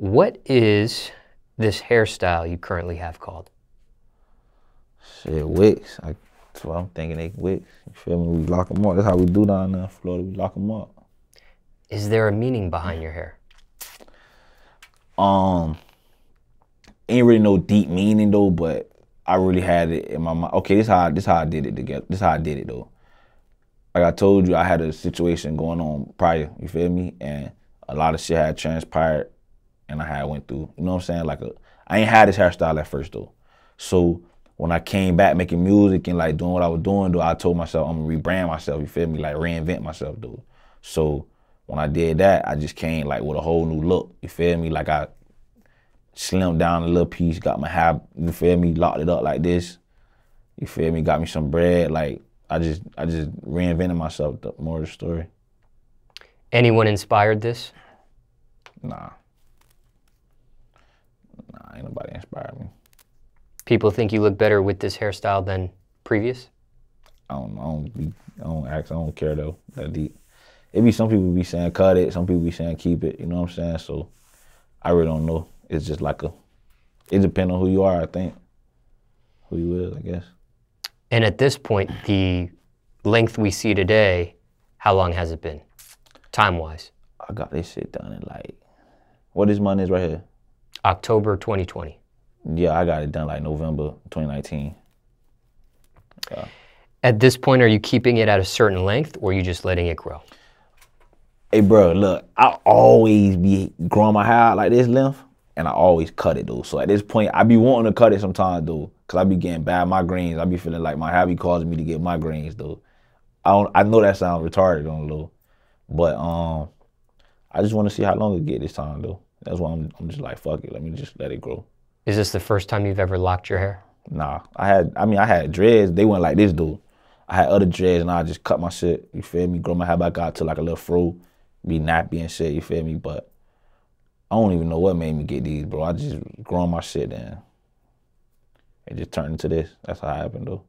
What is this hairstyle you currently have called? Shit, wicks. I, that's what I'm thinking. They wicks. You feel me? We lock them up. That's how we do down there in Florida. We lock them up. Is there a meaning behind your hair? Um, ain't really no deep meaning though, but I really had it in my mind. Okay, this how this how I did it together. This how I did it though. Like I told you, I had a situation going on prior. You feel me? And a lot of shit had transpired, and I had went through. You know what I'm saying? Like a, I ain't had this hairstyle at first though. So when I came back making music and like doing what I was doing, though, I told myself I'm gonna rebrand myself. You feel me? Like reinvent myself, though. So when I did that, I just came like with a whole new look. You feel me? Like I slimmed down a little piece, got my hair, you feel me, locked it up like this. You feel me? Got me some bread. Like I just I just reinvented myself. The more of the story. Anyone inspired this? Nah, ain't nobody inspired me. People think you look better with this hairstyle than previous? I don't I don't be I don't ask I don't care though that deep. It be some people be saying cut it, some people be saying keep it, you know what I'm saying? So I really don't know. It's just like a it depends on who you are, I think. Who you is, I guess. And at this point, the length we see today, how long has it been, time wise? I got this shit done in like what this month is right here. October 2020. Yeah, I got it done like November 2019. Yeah. At this point, are you keeping it at a certain length or are you just letting it grow? Hey, bro, look, I always be growing my hair out like this length, and I always cut it though. So at this point, I be wanting to cut it sometimes though, cause I be getting bad migraines. I be feeling like my hair be causing me to get migraines though. I don't. I know that sounds retarded on low, but um, I just want to see how long it get this time though. That's why I'm. I'm just like fuck it. Let me just let it grow. Is this the first time you've ever locked your hair? Nah, I had. I mean, I had dreads. They went like this dude. I had other dreads, and I just cut my shit. You feel me? Grow my hair back out to like a little fro, be nappy and shit. You feel me? But I don't even know what made me get these, bro. I just grown my shit and it just turned into this. That's how it happened though.